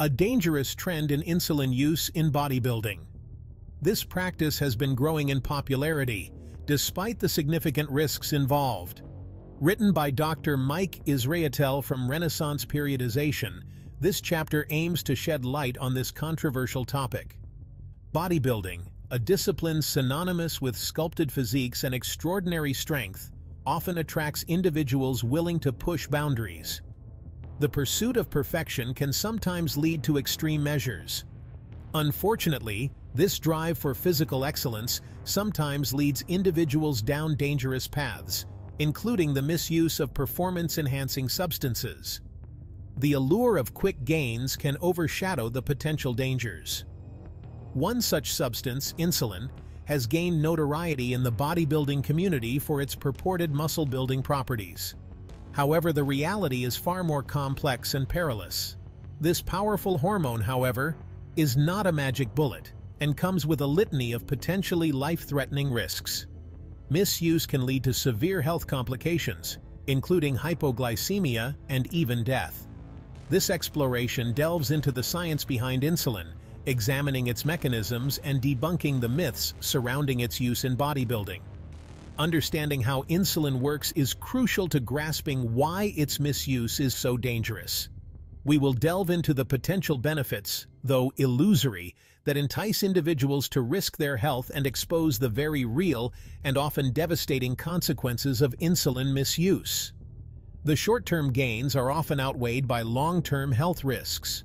a dangerous trend in insulin use in bodybuilding. This practice has been growing in popularity, despite the significant risks involved. Written by Dr. Mike Israetel from Renaissance Periodization, this chapter aims to shed light on this controversial topic. Bodybuilding, a discipline synonymous with sculpted physiques and extraordinary strength, often attracts individuals willing to push boundaries. The pursuit of perfection can sometimes lead to extreme measures. Unfortunately, this drive for physical excellence sometimes leads individuals down dangerous paths, including the misuse of performance-enhancing substances. The allure of quick gains can overshadow the potential dangers. One such substance, insulin, has gained notoriety in the bodybuilding community for its purported muscle-building properties. However, the reality is far more complex and perilous. This powerful hormone, however, is not a magic bullet and comes with a litany of potentially life-threatening risks. Misuse can lead to severe health complications, including hypoglycemia and even death. This exploration delves into the science behind insulin, examining its mechanisms and debunking the myths surrounding its use in bodybuilding. Understanding how insulin works is crucial to grasping why its misuse is so dangerous. We will delve into the potential benefits, though illusory, that entice individuals to risk their health and expose the very real and often devastating consequences of insulin misuse. The short-term gains are often outweighed by long-term health risks.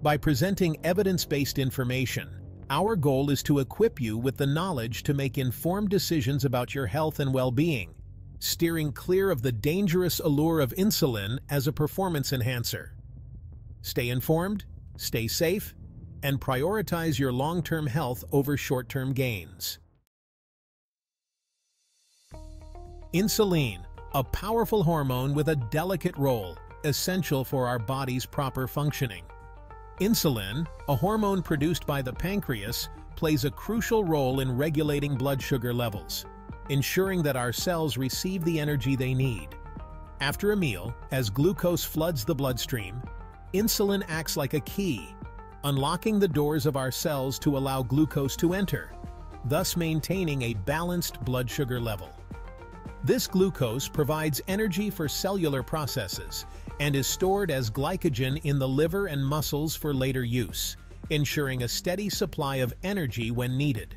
By presenting evidence-based information, our goal is to equip you with the knowledge to make informed decisions about your health and well-being, steering clear of the dangerous allure of insulin as a performance enhancer. Stay informed, stay safe, and prioritize your long-term health over short-term gains. Insulin, a powerful hormone with a delicate role, essential for our body's proper functioning. Insulin, a hormone produced by the pancreas, plays a crucial role in regulating blood sugar levels, ensuring that our cells receive the energy they need. After a meal, as glucose floods the bloodstream, insulin acts like a key, unlocking the doors of our cells to allow glucose to enter, thus maintaining a balanced blood sugar level. This glucose provides energy for cellular processes and is stored as glycogen in the liver and muscles for later use, ensuring a steady supply of energy when needed.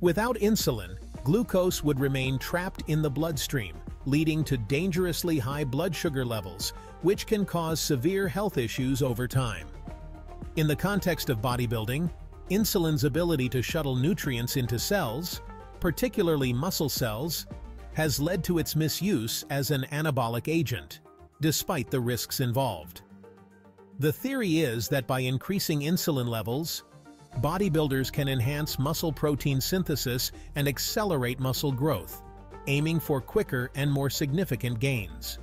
Without insulin, glucose would remain trapped in the bloodstream, leading to dangerously high blood sugar levels, which can cause severe health issues over time. In the context of bodybuilding, insulin's ability to shuttle nutrients into cells, particularly muscle cells, has led to its misuse as an anabolic agent, despite the risks involved. The theory is that by increasing insulin levels, bodybuilders can enhance muscle protein synthesis and accelerate muscle growth, aiming for quicker and more significant gains.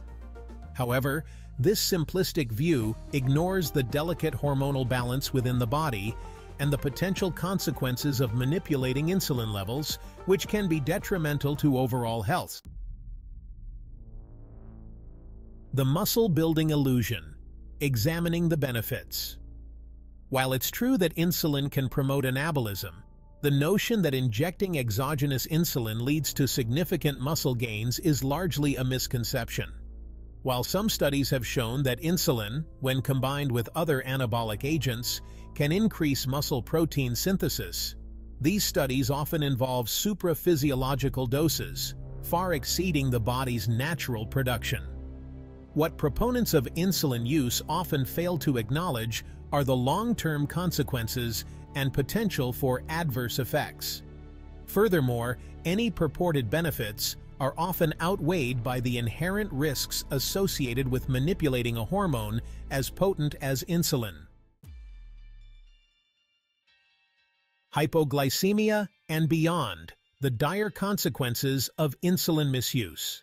However, this simplistic view ignores the delicate hormonal balance within the body and the potential consequences of manipulating insulin levels, which can be detrimental to overall health. The Muscle-Building Illusion Examining the Benefits While it's true that insulin can promote anabolism, the notion that injecting exogenous insulin leads to significant muscle gains is largely a misconception. While some studies have shown that insulin, when combined with other anabolic agents, can increase muscle protein synthesis, these studies often involve supraphysiological doses, far exceeding the body's natural production. What proponents of insulin use often fail to acknowledge are the long-term consequences and potential for adverse effects. Furthermore, any purported benefits are often outweighed by the inherent risks associated with manipulating a hormone as potent as insulin. Hypoglycemia and beyond, the dire consequences of insulin misuse.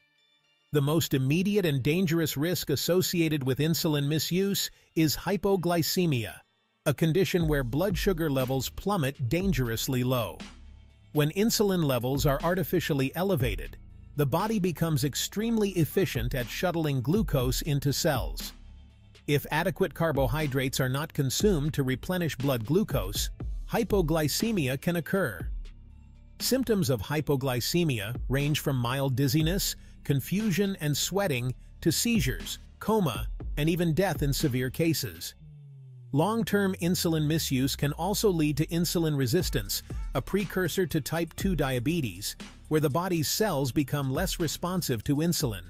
The most immediate and dangerous risk associated with insulin misuse is hypoglycemia, a condition where blood sugar levels plummet dangerously low. When insulin levels are artificially elevated, the body becomes extremely efficient at shuttling glucose into cells. If adequate carbohydrates are not consumed to replenish blood glucose, hypoglycemia can occur. Symptoms of hypoglycemia range from mild dizziness, confusion and sweating to seizures, coma, and even death in severe cases. Long-term insulin misuse can also lead to insulin resistance, a precursor to type 2 diabetes, where the body's cells become less responsive to insulin.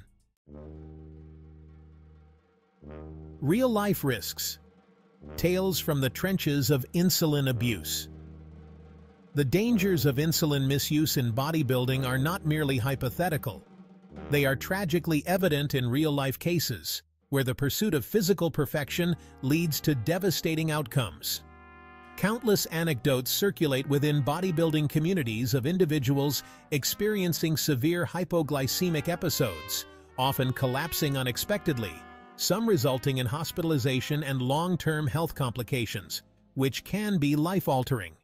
Real-life risks. Tales from the trenches of insulin abuse. The dangers of insulin misuse in bodybuilding are not merely hypothetical. They are tragically evident in real-life cases, where the pursuit of physical perfection leads to devastating outcomes. Countless anecdotes circulate within bodybuilding communities of individuals experiencing severe hypoglycemic episodes, often collapsing unexpectedly, some resulting in hospitalization and long-term health complications, which can be life-altering.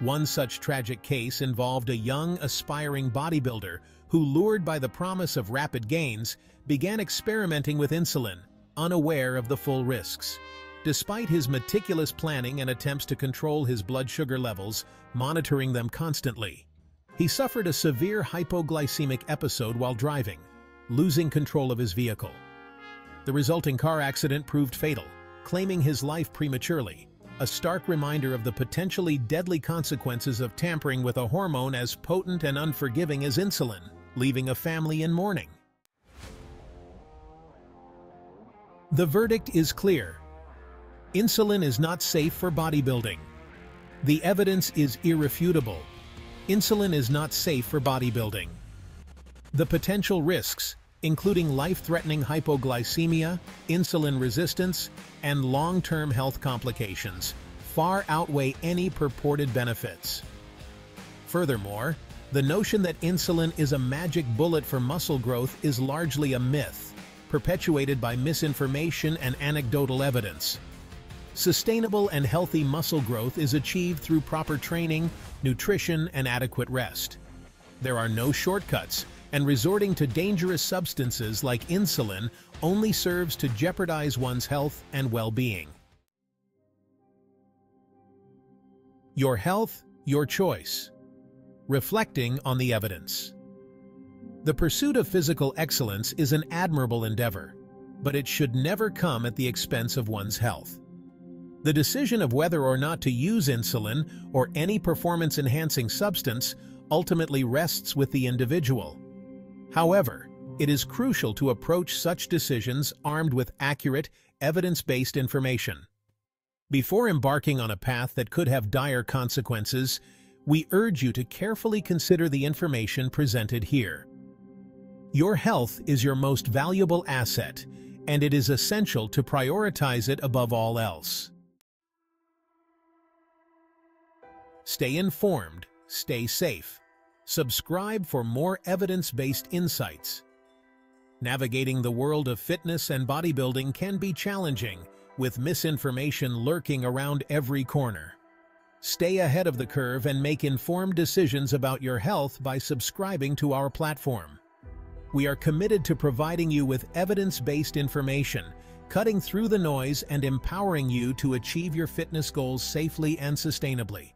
One such tragic case involved a young, aspiring bodybuilder who, lured by the promise of rapid gains, began experimenting with insulin, unaware of the full risks. Despite his meticulous planning and attempts to control his blood sugar levels, monitoring them constantly, he suffered a severe hypoglycemic episode while driving, losing control of his vehicle. The resulting car accident proved fatal, claiming his life prematurely, a stark reminder of the potentially deadly consequences of tampering with a hormone as potent and unforgiving as insulin, leaving a family in mourning. The verdict is clear. Insulin is not safe for bodybuilding. The evidence is irrefutable. Insulin is not safe for bodybuilding. The potential risks, including life-threatening hypoglycemia, insulin resistance, and long-term health complications, far outweigh any purported benefits. Furthermore, the notion that insulin is a magic bullet for muscle growth is largely a myth, perpetuated by misinformation and anecdotal evidence. Sustainable and healthy muscle growth is achieved through proper training, nutrition, and adequate rest. There are no shortcuts, and resorting to dangerous substances like insulin only serves to jeopardize one's health and well-being. Your health, your choice. Reflecting on the evidence. The pursuit of physical excellence is an admirable endeavor, but it should never come at the expense of one's health. The decision of whether or not to use insulin or any performance-enhancing substance ultimately rests with the individual. However, it is crucial to approach such decisions armed with accurate, evidence-based information. Before embarking on a path that could have dire consequences, we urge you to carefully consider the information presented here. Your health is your most valuable asset, and it is essential to prioritize it above all else. Stay informed, stay safe. Subscribe for more evidence-based insights. Navigating the world of fitness and bodybuilding can be challenging, with misinformation lurking around every corner. Stay ahead of the curve and make informed decisions about your health by subscribing to our platform. We are committed to providing you with evidence-based information, cutting through the noise and empowering you to achieve your fitness goals safely and sustainably.